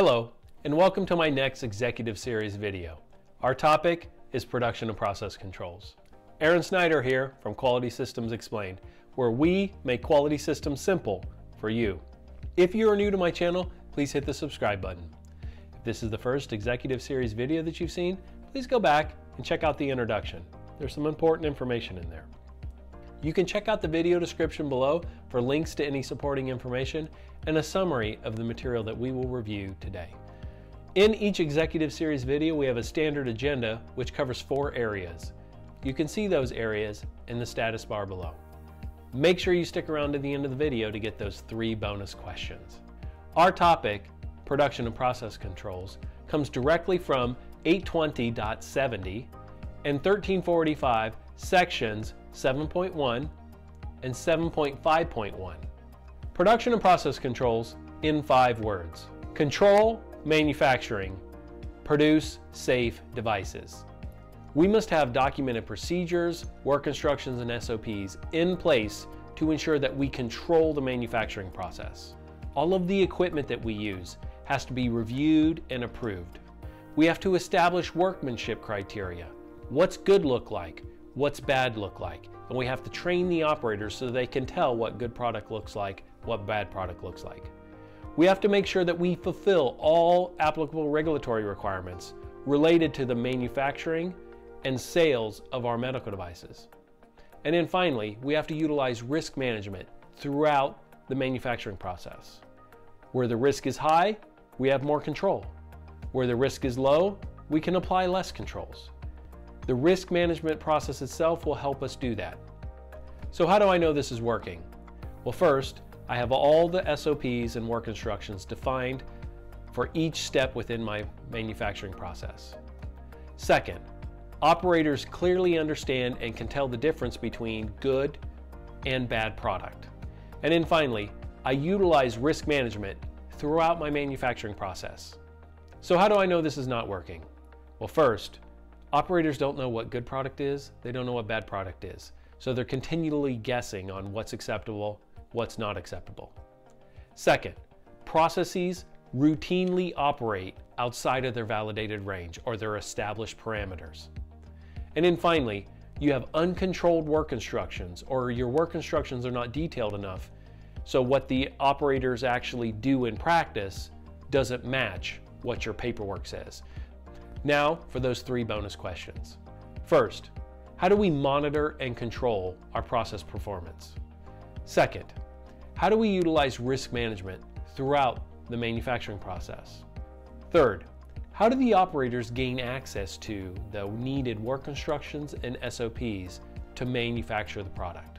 Hello, and welcome to my next Executive Series video. Our topic is production and process controls. Aaron Snyder here from Quality Systems Explained, where we make quality systems simple for you. If you are new to my channel, please hit the subscribe button. If this is the first Executive Series video that you've seen, please go back and check out the introduction. There's some important information in there. You can check out the video description below for links to any supporting information and a summary of the material that we will review today. In each Executive Series video, we have a standard agenda which covers four areas. You can see those areas in the status bar below. Make sure you stick around to the end of the video to get those three bonus questions. Our topic, production and process controls, comes directly from 820.70 and 13485 sections 7.1 and 7.5.1. Production and process controls in five words. Control manufacturing, produce safe devices. We must have documented procedures, work instructions, and SOPs in place to ensure that we control the manufacturing process. All of the equipment that we use has to be reviewed and approved. We have to establish workmanship criteria. What's good look like? What's bad look like? And we have to train the operators so they can tell what good product looks like, what bad product looks like. We have to make sure that we fulfill all applicable regulatory requirements related to the manufacturing and sales of our medical devices. And then finally, we have to utilize risk management throughout the manufacturing process. Where the risk is high, we have more control. Where the risk is low, we can apply less controls. The risk management process itself will help us do that. So how do I know this is working? Well, first, I have all the SOPs and work instructions defined for each step within my manufacturing process. Second, operators clearly understand and can tell the difference between good and bad product. And then finally, I utilize risk management throughout my manufacturing process. So how do I know this is not working? Well, first, Operators don't know what good product is, they don't know what bad product is. So they're continually guessing on what's acceptable, what's not acceptable. Second, processes routinely operate outside of their validated range or their established parameters. And then finally, you have uncontrolled work instructions or your work instructions are not detailed enough. So what the operators actually do in practice doesn't match what your paperwork says. Now for those three bonus questions. First, how do we monitor and control our process performance? Second, how do we utilize risk management throughout the manufacturing process? Third, how do the operators gain access to the needed work instructions and SOPs to manufacture the product?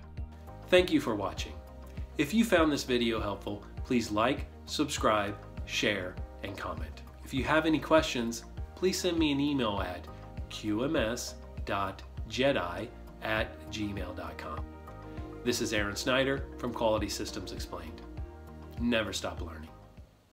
Thank you for watching. If you found this video helpful, please like, subscribe, share, and comment. If you have any questions, please send me an email at qms.jedi at gmail.com. This is Aaron Snyder from Quality Systems Explained. Never stop learning.